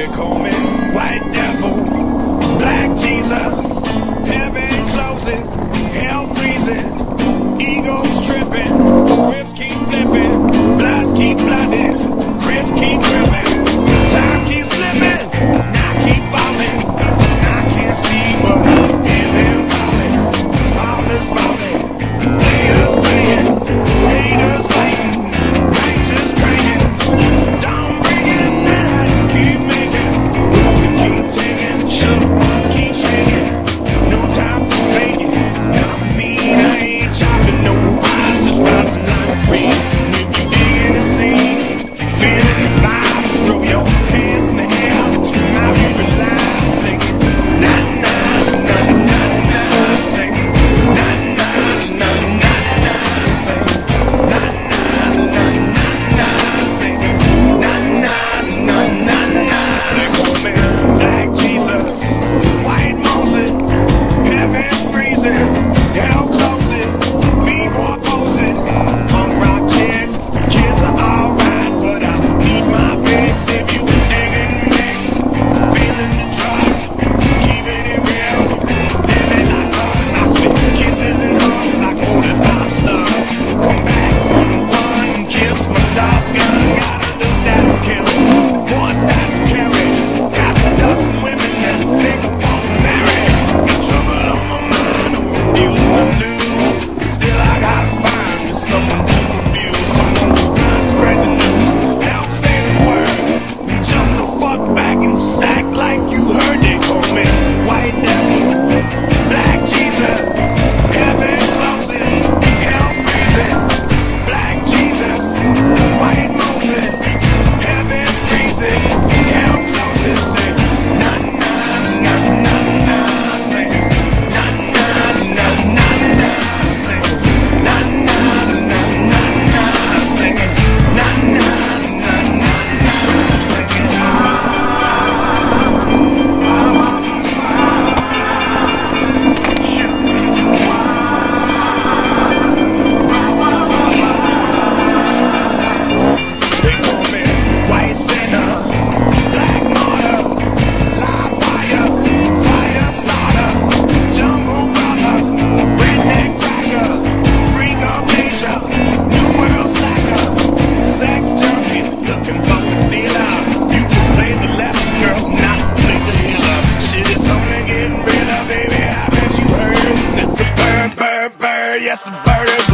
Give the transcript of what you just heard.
They call me White Devil, Black Jesus, Heaven closing, Hell freezing, Ego's tripping. That's the bird